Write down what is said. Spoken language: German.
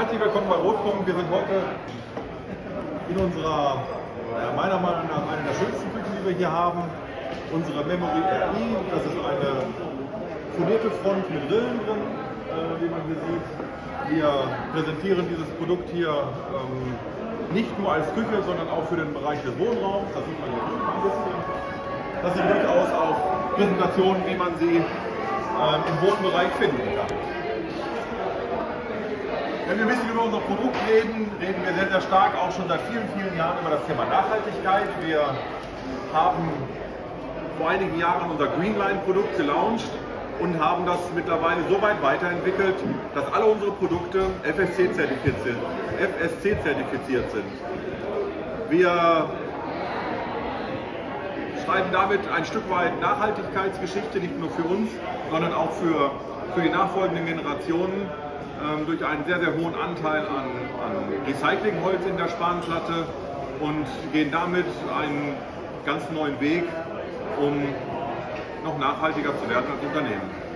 Herzlich willkommen bei Rotpunkt. Wir sind heute in unserer, ja, meiner Meinung nach, einer der schönsten Küchen, die wir hier haben. Unsere Memory RI. Das ist eine folierte Front mit Rillen drin, äh, wie man hier sieht. Wir präsentieren dieses Produkt hier ähm, nicht nur als Küche, sondern auch für den Bereich des Wohnraums. Das sieht man hier drüben ein bisschen. Das sind durchaus auch Präsentationen, wie man sie ähm, im Wohnbereich finden kann. Wenn wir ein bisschen über unser Produkt reden, reden wir sehr, sehr stark auch schon seit vielen, vielen Jahren über das Thema Nachhaltigkeit. Wir haben vor einigen Jahren unser Greenline-Produkt gelauncht und haben das mittlerweile so weit weiterentwickelt, dass alle unsere Produkte FSC-zertifiziert sind. Wir schreiben damit ein Stück weit Nachhaltigkeitsgeschichte, nicht nur für uns, sondern auch für, für die nachfolgenden Generationen ähm, durch einen sehr, sehr hohen Anteil an, an Recyclingholz in der Spanplatte und gehen damit einen ganz neuen Weg, um noch nachhaltiger zu werden als Unternehmen.